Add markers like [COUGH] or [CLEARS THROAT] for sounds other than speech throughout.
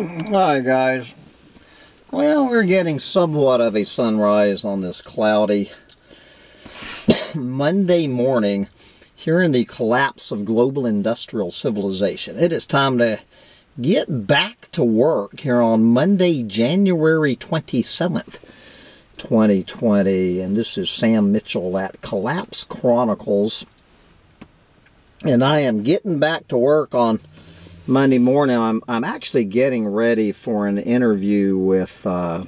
Hi guys. Well, we're getting somewhat of a sunrise on this cloudy Monday morning here in the collapse of global industrial civilization. It is time to get back to work here on Monday, January 27th, 2020. And this is Sam Mitchell at Collapse Chronicles. And I am getting back to work on Monday morning, I'm, I'm actually getting ready for an interview with uh,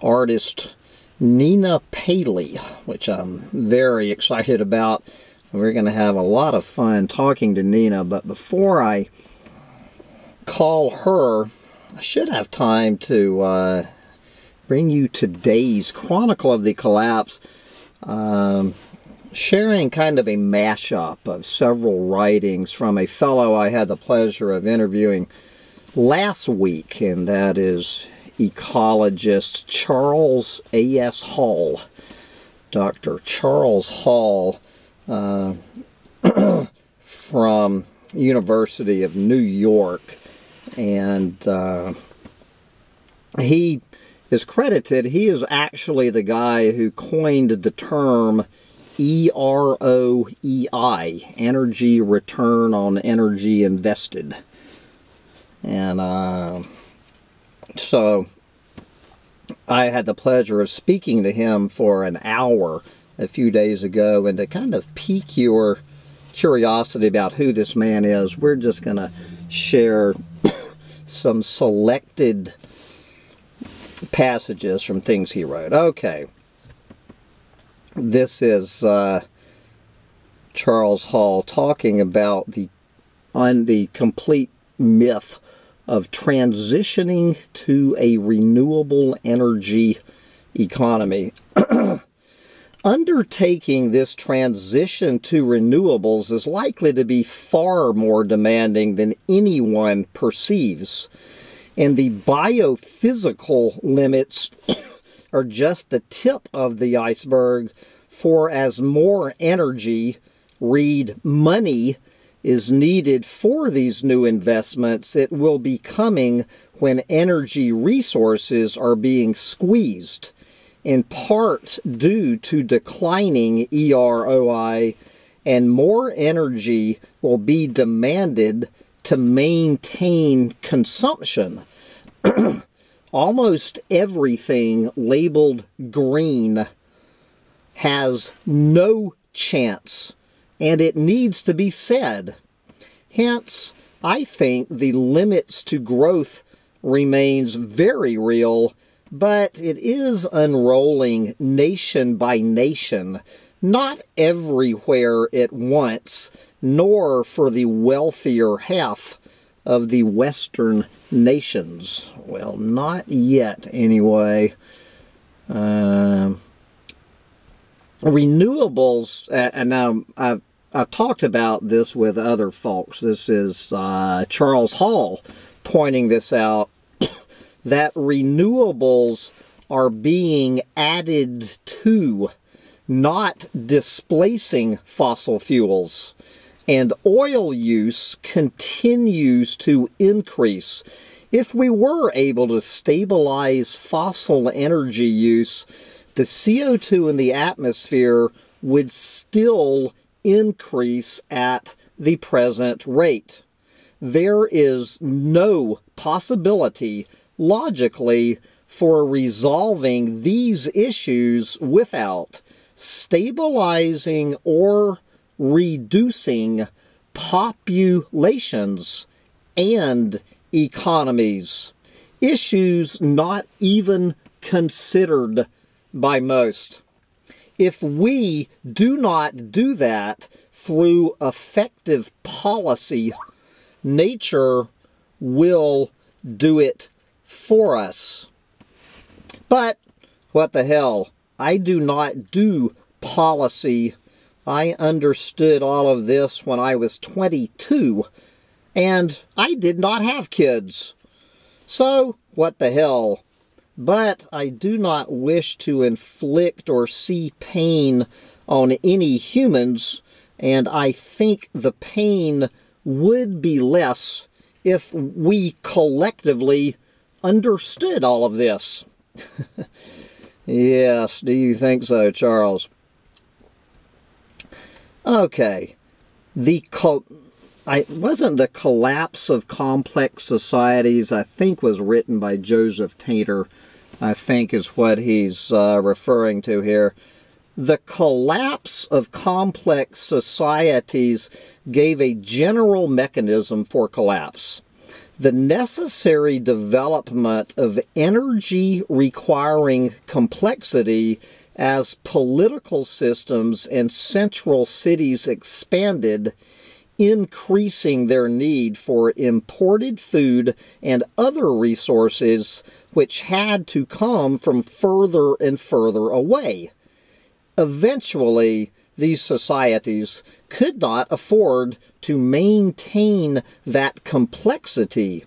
artist Nina Paley, which I'm very excited about. We're going to have a lot of fun talking to Nina, but before I call her, I should have time to uh, bring you today's Chronicle of the Collapse. Um, sharing kind of a mashup of several writings from a fellow I had the pleasure of interviewing last week, and that is ecologist Charles A.S. Hall. Dr. Charles Hall uh, [CLEARS THROAT] from University of New York, and uh, he is credited, he is actually the guy who coined the term E R O E I, energy return on energy invested. And uh, so I had the pleasure of speaking to him for an hour a few days ago, and to kind of pique your curiosity about who this man is, we're just going to share [COUGHS] some selected passages from things he wrote. Okay this is uh, Charles Hall talking about the on the complete myth of transitioning to a renewable energy economy. [CLEARS THROAT] Undertaking this transition to renewables is likely to be far more demanding than anyone perceives. And the biophysical limits are just the tip of the iceberg for as more energy, read money, is needed for these new investments, it will be coming when energy resources are being squeezed, in part due to declining EROI, and more energy will be demanded to maintain consumption. [CLEARS THROAT] almost everything labeled green has no chance, and it needs to be said. Hence, I think the limits to growth remains very real, but it is unrolling nation by nation, not everywhere at once, nor for the wealthier half of the Western nations. Well, not yet, anyway. Uh, renewables, and now I've, I've talked about this with other folks. This is uh, Charles Hall pointing this out [COUGHS] that renewables are being added to, not displacing fossil fuels and oil use continues to increase. If we were able to stabilize fossil energy use, the CO2 in the atmosphere would still increase at the present rate. There is no possibility, logically, for resolving these issues without stabilizing or reducing populations and economies, issues not even considered by most. If we do not do that through effective policy, nature will do it for us. But what the hell? I do not do policy I understood all of this when I was 22, and I did not have kids. So, what the hell? But I do not wish to inflict or see pain on any humans, and I think the pain would be less if we collectively understood all of this. [LAUGHS] yes, do you think so, Charles? Okay. The co- I wasn't the collapse of complex societies. I think was written by Joseph Tainter. I think is what he's uh, referring to here. The collapse of complex societies gave a general mechanism for collapse. The necessary development of energy requiring complexity as political systems and central cities expanded, increasing their need for imported food and other resources which had to come from further and further away. Eventually, these societies could not afford to maintain that complexity.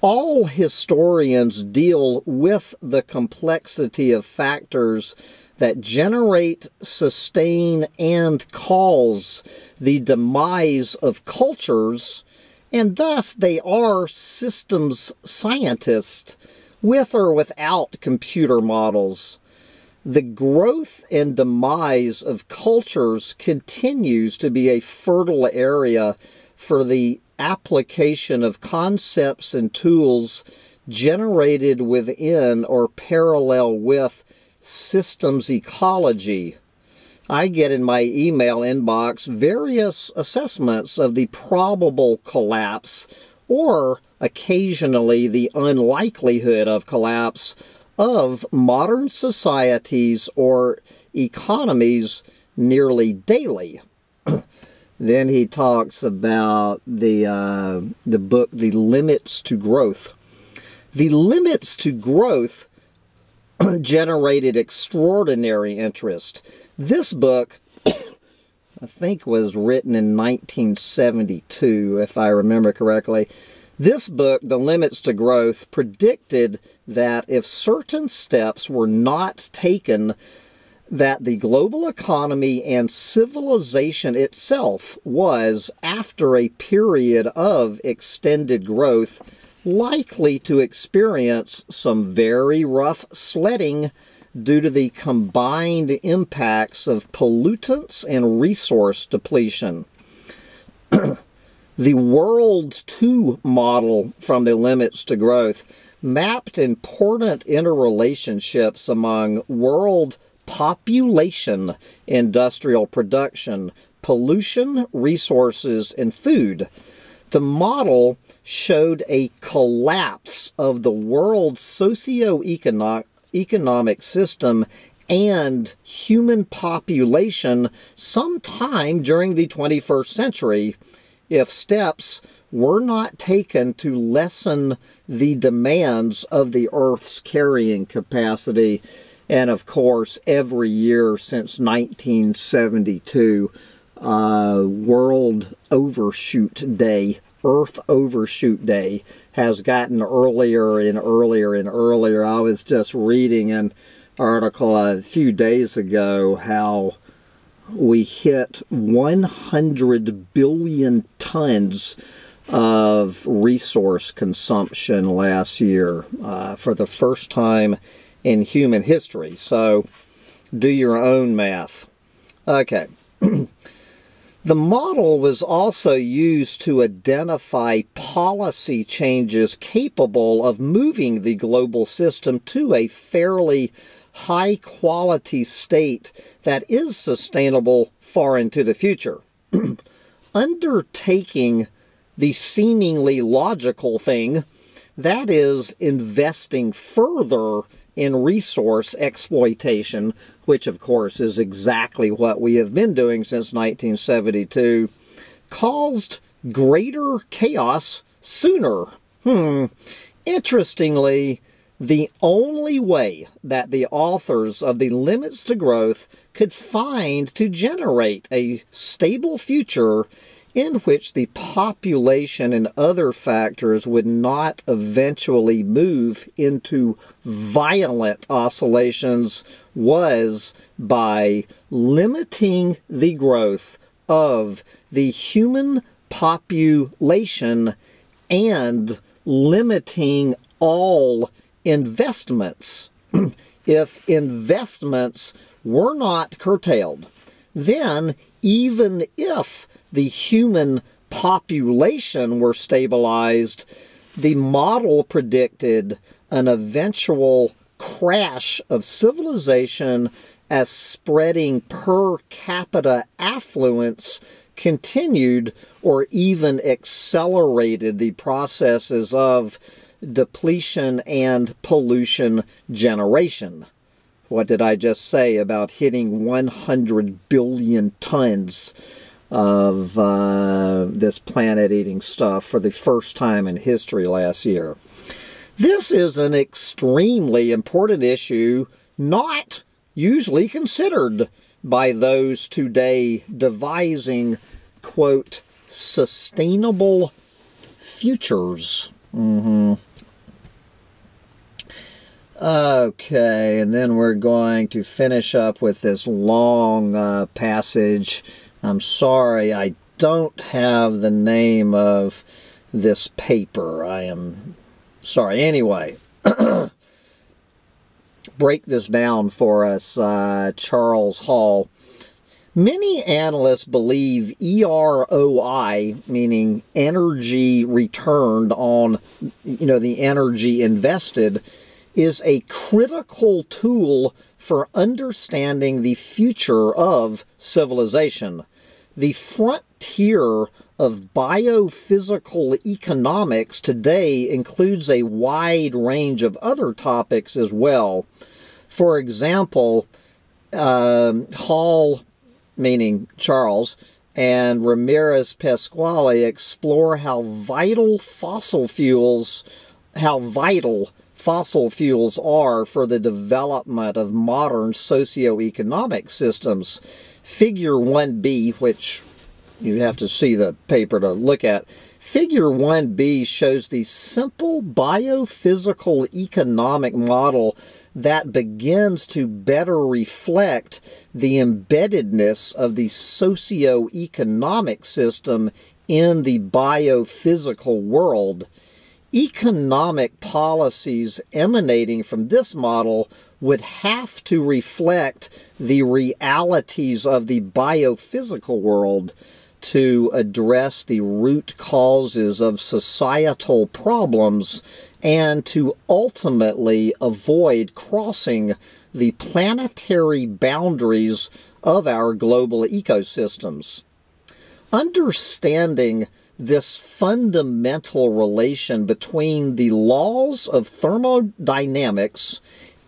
All historians deal with the complexity of factors that generate, sustain, and cause the demise of cultures, and thus they are systems scientists with or without computer models. The growth and demise of cultures continues to be a fertile area for the application of concepts and tools generated within or parallel with systems ecology. I get in my email inbox various assessments of the probable collapse or occasionally the unlikelihood of collapse of modern societies or economies nearly daily. [CLEARS THROAT] then he talks about the uh, the book The Limits to Growth. The limits to growth [CLEARS THROAT] generated extraordinary interest. This book, [COUGHS] I think, was written in 1972, if I remember correctly. This book, The Limits to Growth, predicted that if certain steps were not taken, that the global economy and civilization itself was, after a period of extended growth, likely to experience some very rough sledding due to the combined impacts of pollutants and resource depletion. the World 2 model from the Limits to Growth mapped important interrelationships among world population, industrial production, pollution, resources, and food the model showed a collapse of the world's socio-economic system and human population sometime during the 21st century if steps were not taken to lessen the demands of the Earth's carrying capacity. And of course, every year since 1972, uh, World Overshoot Day Earth Overshoot Day has gotten earlier and earlier and earlier. I was just reading an article a few days ago how we hit 100 billion tons of resource consumption last year uh, for the first time in human history. So do your own math. Okay. [CLEARS THROAT] The model was also used to identify policy changes capable of moving the global system to a fairly high quality state that is sustainable far into the future. [CLEARS THROAT] Undertaking the seemingly logical thing, that is, investing further in resource exploitation, which of course is exactly what we have been doing since 1972, caused greater chaos sooner. Hmm. Interestingly, the only way that the authors of The Limits to Growth could find to generate a stable future in which the population and other factors would not eventually move into violent oscillations was by limiting the growth of the human population and limiting all investments. [CLEARS THROAT] if investments were not curtailed, then even if the human population were stabilized, the model predicted an eventual crash of civilization as spreading per capita affluence continued or even accelerated the processes of depletion and pollution generation. What did I just say about hitting 100 billion tons of uh, this planet eating stuff for the first time in history last year? This is an extremely important issue, not usually considered by those today devising, quote, sustainable futures. Mm-hmm. Okay, and then we're going to finish up with this long uh, passage. I'm sorry, I don't have the name of this paper. I am sorry. Anyway, [CLEARS THROAT] break this down for us, uh, Charles Hall. Many analysts believe EROI, meaning energy returned on, you know, the energy invested, is a critical tool for understanding the future of civilization. The frontier of biophysical economics today includes a wide range of other topics as well. For example, um, Hall, meaning Charles, and Ramirez Pascualli explore how vital fossil fuels, how vital fossil fuels are for the development of modern socioeconomic systems. Figure 1b, which you have to see the paper to look at. Figure 1b shows the simple biophysical economic model that begins to better reflect the embeddedness of the socio-economic system in the biophysical world. Economic policies emanating from this model would have to reflect the realities of the biophysical world to address the root causes of societal problems and to ultimately avoid crossing the planetary boundaries of our global ecosystems. Understanding this fundamental relation between the laws of thermodynamics,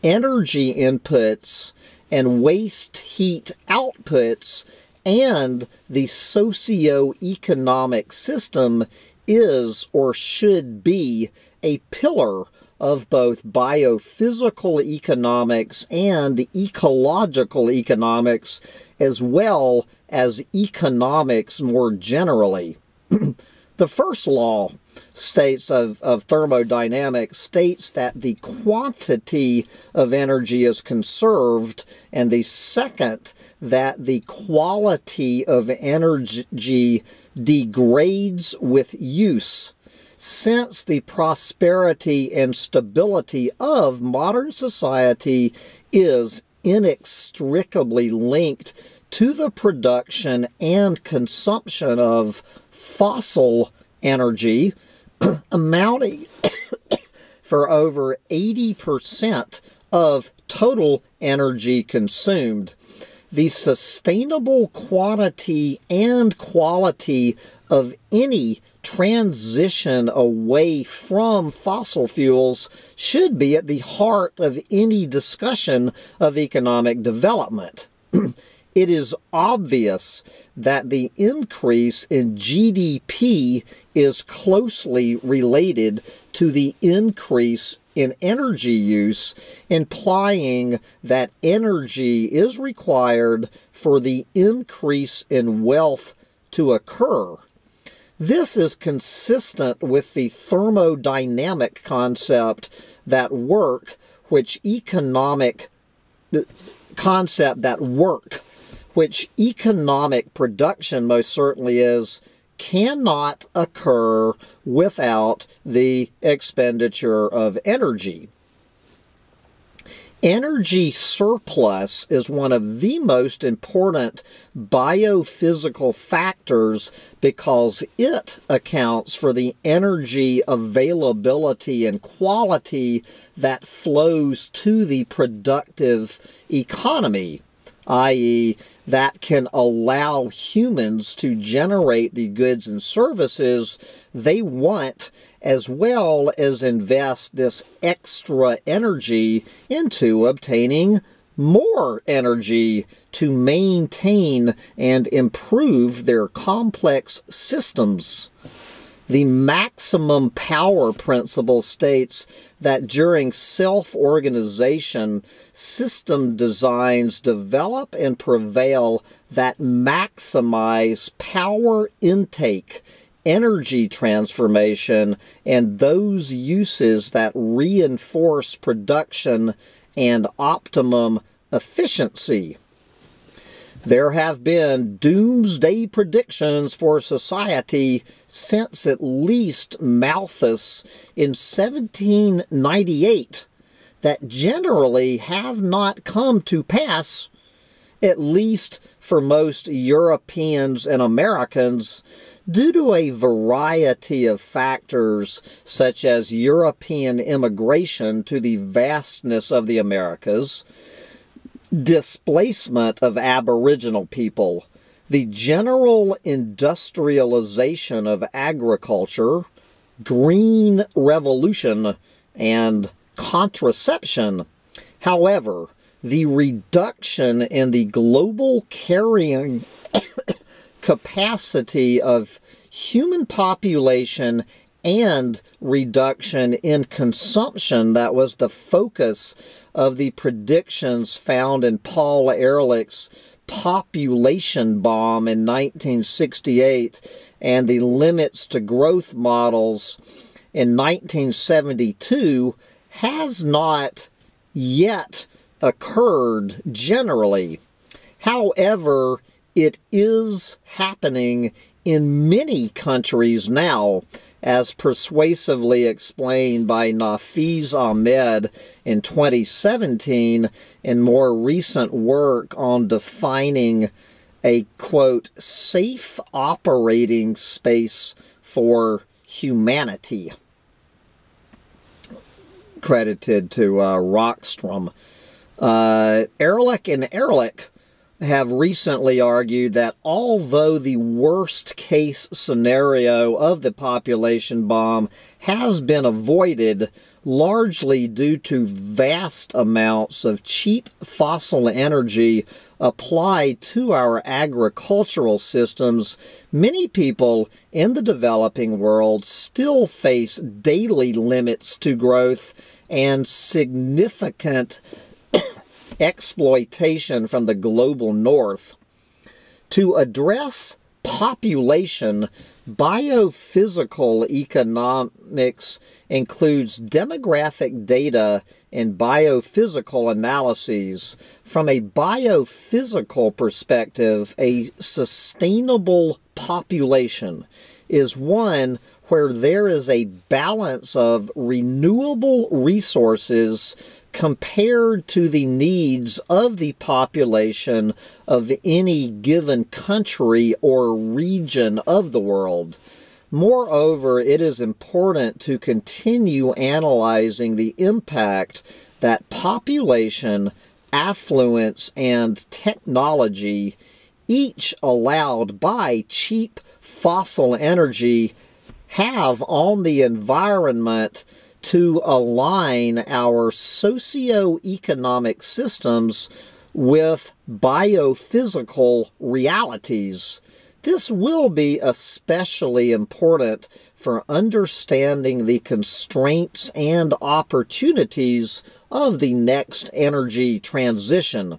energy inputs, and waste heat outputs and the socio-economic system is or should be a pillar of both biophysical economics and ecological economics, as well as economics more generally. [CLEARS THROAT] the first law states of, of thermodynamics states that the quantity of energy is conserved, and the second that the quality of energy degrades with use. Since the prosperity and stability of modern society is inextricably linked to the production and consumption of fossil energy, [CLEARS THROAT] amounting [COUGHS] for over 80% of total energy consumed. The sustainable quantity and quality of any transition away from fossil fuels should be at the heart of any discussion of economic development. [CLEARS THROAT] it is obvious that the increase in GDP is closely related to the increase in energy use, implying that energy is required for the increase in wealth to occur. This is consistent with the thermodynamic concept that work, which economic concept that work which economic production most certainly is, cannot occur without the expenditure of energy. Energy surplus is one of the most important biophysical factors because it accounts for the energy availability and quality that flows to the productive economy i.e., that can allow humans to generate the goods and services they want, as well as invest this extra energy into obtaining more energy to maintain and improve their complex systems. The maximum power principle states that during self organization, system designs develop and prevail that maximize power intake, energy transformation, and those uses that reinforce production and optimum efficiency. There have been doomsday predictions for society since at least Malthus in 1798 that generally have not come to pass, at least for most Europeans and Americans, due to a variety of factors such as European immigration to the vastness of the Americas displacement of Aboriginal people, the general industrialization of agriculture, green revolution, and contraception. However, the reduction in the global carrying [COUGHS] capacity of human population and reduction in consumption that was the focus of the predictions found in Paul Ehrlich's population bomb in 1968 and the limits to growth models in 1972 has not yet occurred generally. However, it is happening in many countries now, as persuasively explained by Nafeez Ahmed in 2017 in more recent work on defining a quote, safe operating space for humanity. Credited to uh, Rockstrom. Uh, Ehrlich and Ehrlich have recently argued that although the worst case scenario of the population bomb has been avoided largely due to vast amounts of cheap fossil energy applied to our agricultural systems, many people in the developing world still face daily limits to growth and significant exploitation from the global north. To address population, biophysical economics includes demographic data and biophysical analyses. From a biophysical perspective, a sustainable population is one where there is a balance of renewable resources compared to the needs of the population of any given country or region of the world. Moreover, it is important to continue analyzing the impact that population, affluence, and technology, each allowed by cheap fossil energy, have on the environment to align our socio-economic systems with biophysical realities. This will be especially important for understanding the constraints and opportunities of the next energy transition.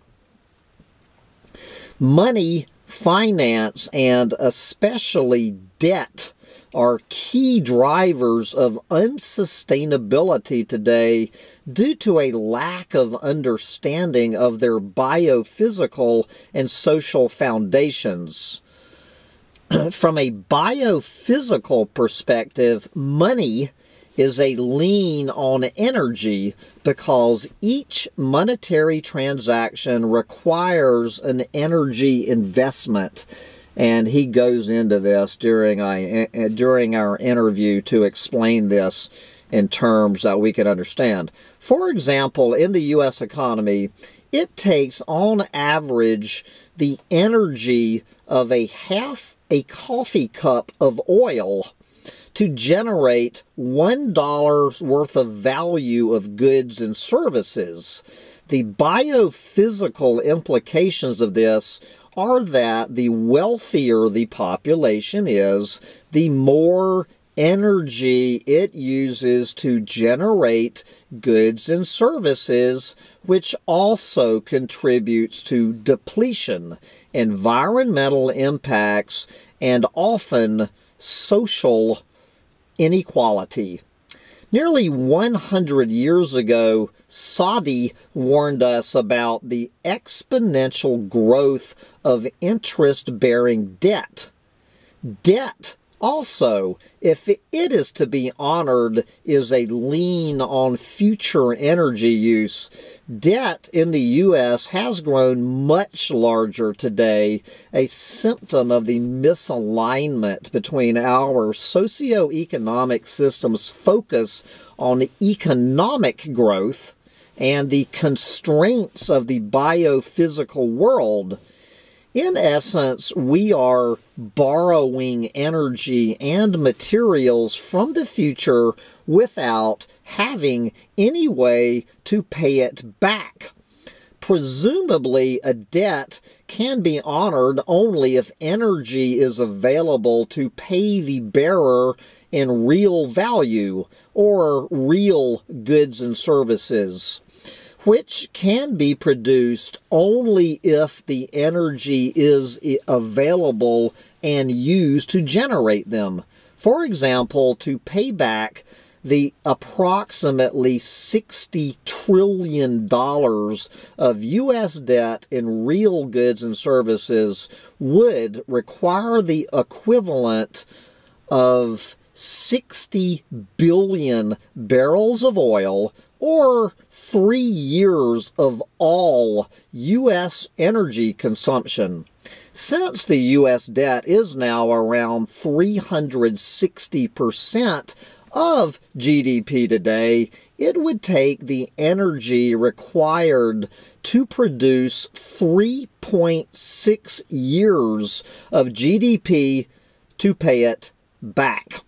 Money, finance, and especially debt are key drivers of unsustainability today due to a lack of understanding of their biophysical and social foundations. [CLEARS THROAT] from a biophysical perspective, money is a lien on energy because each monetary transaction requires an energy investment. And he goes into this during, I, eh, eh, during our interview to explain this in terms that we can understand. For example, in the U.S. economy, it takes on average the energy of a half a coffee cup of oil to generate $1 worth of value of goods and services. The biophysical implications of this are that the wealthier the population is, the more energy it uses to generate goods and services, which also contributes to depletion, environmental impacts, and often social inequality. Nearly 100 years ago, Soddy warned us about the exponential growth of interest bearing debt. Debt also, if it is to be honored, is a lien on future energy use. Debt in the U.S. has grown much larger today, a symptom of the misalignment between our socioeconomic system's focus on economic growth and the constraints of the biophysical world in essence, we are borrowing energy and materials from the future without having any way to pay it back. Presumably, a debt can be honored only if energy is available to pay the bearer in real value or real goods and services which can be produced only if the energy is available and used to generate them. For example, to pay back the approximately $60 trillion of U.S. debt in real goods and services would require the equivalent of 60 billion barrels of oil or three years of all U.S. energy consumption. Since the U.S. debt is now around 360% of GDP today, it would take the energy required to produce 3.6 years of GDP to pay it back.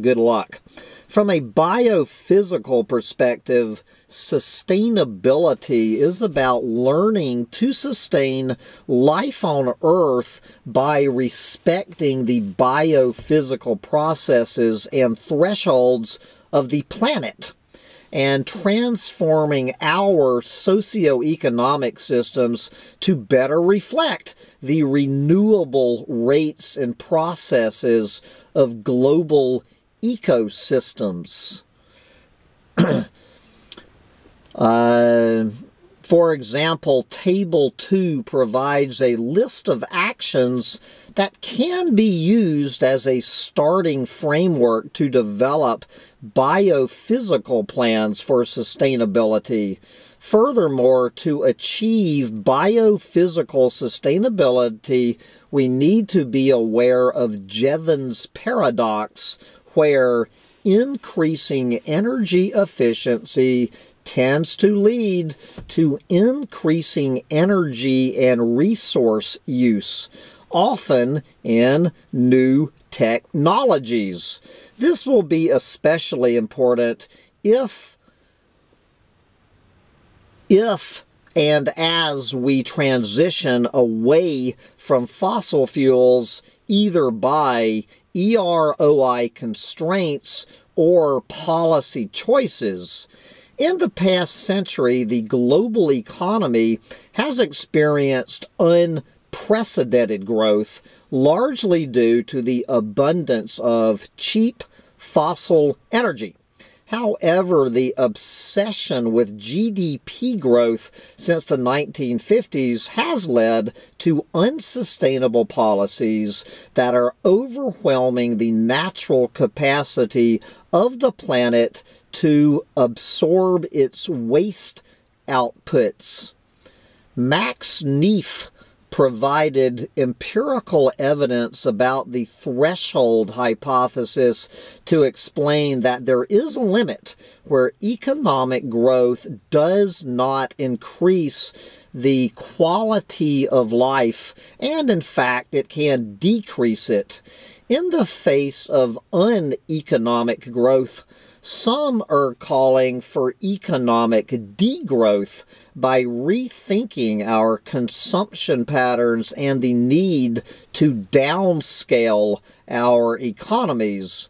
Good luck. From a biophysical perspective, sustainability is about learning to sustain life on Earth by respecting the biophysical processes and thresholds of the planet and transforming our socioeconomic systems to better reflect the renewable rates and processes of global ecosystems. [CLEARS THROAT] uh, for example, Table 2 provides a list of actions that can be used as a starting framework to develop biophysical plans for sustainability. Furthermore, to achieve biophysical sustainability, we need to be aware of Jevons paradox, where increasing energy efficiency tends to lead to increasing energy and resource use, often in new technologies. This will be especially important if if and as we transition away from fossil fuels either by EROI constraints or policy choices. In the past century, the global economy has experienced unprecedented growth, largely due to the abundance of cheap fossil energy. However, the obsession with GDP growth since the 1950s has led to unsustainable policies that are overwhelming the natural capacity of the planet to absorb its waste outputs. Max Neef provided empirical evidence about the threshold hypothesis to explain that there is a limit where economic growth does not increase the quality of life, and in fact, it can decrease it. In the face of uneconomic growth, some are calling for economic degrowth by rethinking our consumption patterns and the need to downscale our economies.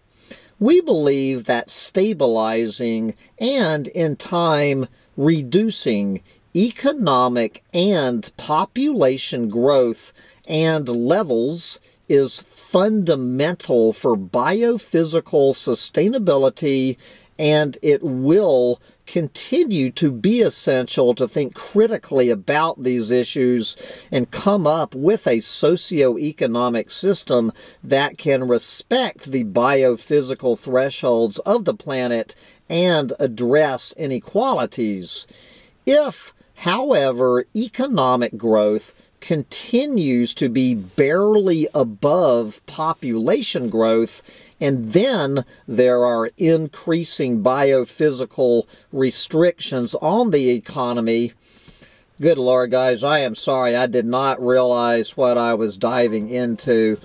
We believe that stabilizing and, in time, reducing economic and population growth and levels is fundamental for biophysical sustainability and it will continue to be essential to think critically about these issues and come up with a socio-economic system that can respect the biophysical thresholds of the planet and address inequalities. If, however, economic growth continues to be barely above population growth, and then there are increasing biophysical restrictions on the economy. Good Lord, guys, I am sorry. I did not realize what I was diving into,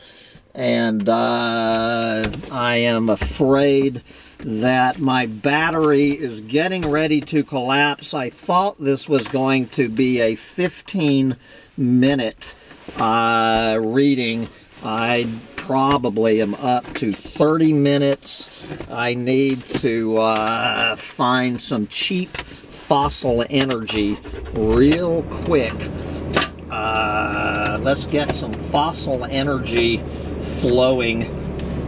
and uh, I am afraid that my battery is getting ready to collapse. I thought this was going to be a 15 minute uh, reading. I probably am up to 30 minutes. I need to uh, find some cheap fossil energy real quick. Uh, let's get some fossil energy flowing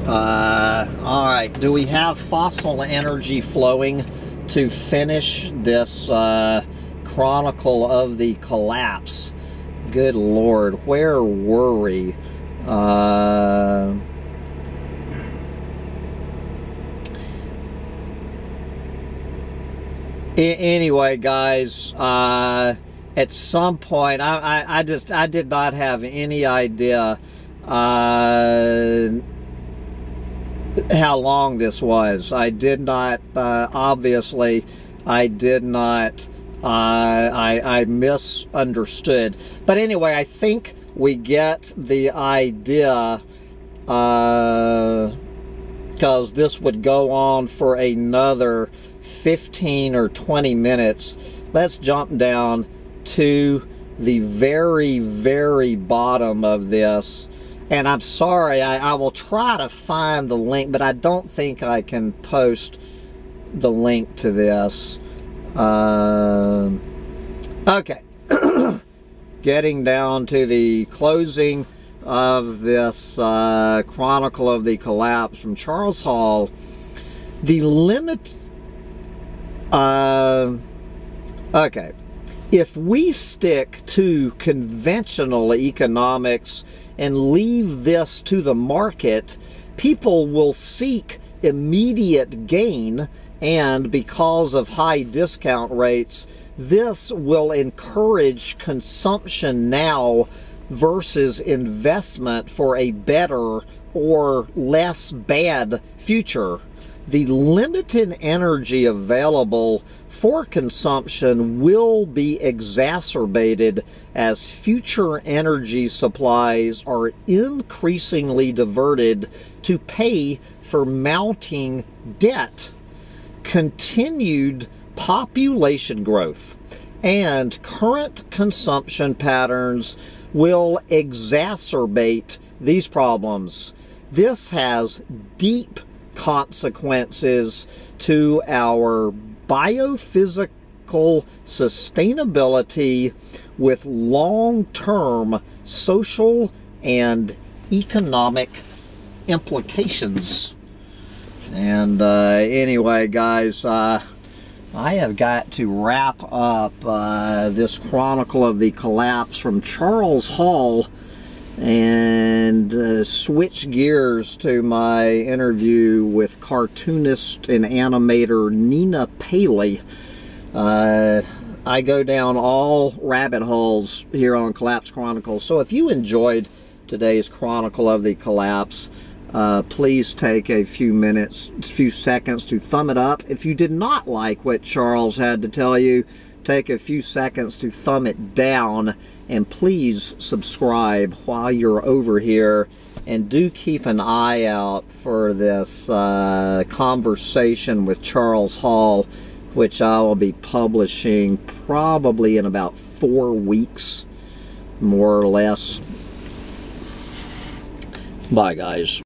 uh, all right, do we have fossil energy flowing to finish this uh, chronicle of the collapse? Good Lord, where were we? Uh, anyway, guys, uh, at some point, I, I, I, just I did not have any idea uh, how long this was. I did not, uh, obviously, I did not, I, I misunderstood. But anyway, I think we get the idea because uh, this would go on for another 15 or 20 minutes. Let's jump down to the very, very bottom of this and I'm sorry, I, I will try to find the link, but I don't think I can post the link to this. Uh, okay. [COUGHS] Getting down to the closing of this uh, Chronicle of the Collapse from Charles Hall. The limit. Uh, okay. If we stick to conventional economics and leave this to the market, people will seek immediate gain, and because of high discount rates, this will encourage consumption now versus investment for a better or less bad future. The limited energy available for consumption will be exacerbated as future energy supplies are increasingly diverted to pay for mounting debt. Continued population growth and current consumption patterns will exacerbate these problems. This has deep consequences to our biophysical sustainability with long term social and economic implications. And uh, anyway, guys, uh, I have got to wrap up uh, this chronicle of the collapse from Charles Hall and uh, switch gears to my interview with cartoonist and animator Nina Paley. Uh, I go down all rabbit holes here on Collapse Chronicles. So if you enjoyed today's chronicle of the collapse, uh, please take a few minutes, few seconds to thumb it up. If you did not like what Charles had to tell you, take a few seconds to thumb it down. And please subscribe while you're over here. And do keep an eye out for this uh, conversation with Charles Hall which I will be publishing probably in about four weeks more or less. Bye guys